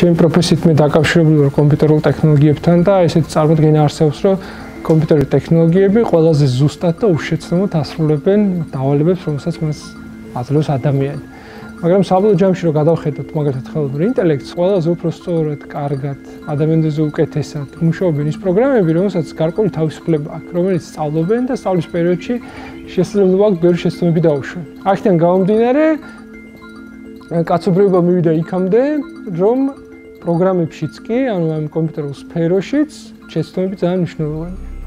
ჩემი პროფესიით მე დაკავშირებული ვარ კომპიუტერულ ტექნოლოგიებთან და ესეთი წარმოდგენა არსებობს, რომ კომპიუტერული ტექნოლოგიები ყველაზე ზუსტად და უშეცდომოდ ასრულებენ დავალებებს, რომელსაც მას აძლევს ადამიანი. მაგრამ საბოლოო ჯამში რომ გადავხედოთ მაგალითად ხელოვნურ ინტელექტს, ყველაზე უფრო სწორად, კარგად, ადამიანზე უკეთესად მუშაობენ ის პროგრამები, რომელსაც გარკვეული თავისუფლება აქვს, რომელიც სწავლობენ და სწავლის პერიოდში შესაძლებლობა აქვს ბევრი შეცდომები დაუშვენ. აქედან გამომდინარე, კაცობრიობა მივიდა იქამდე, რომ პროგრამებშიც კი, ანუ ამ კომპიუტერულ სფეროშიც შეცდომები ძალიან მნიშვნელოვანია.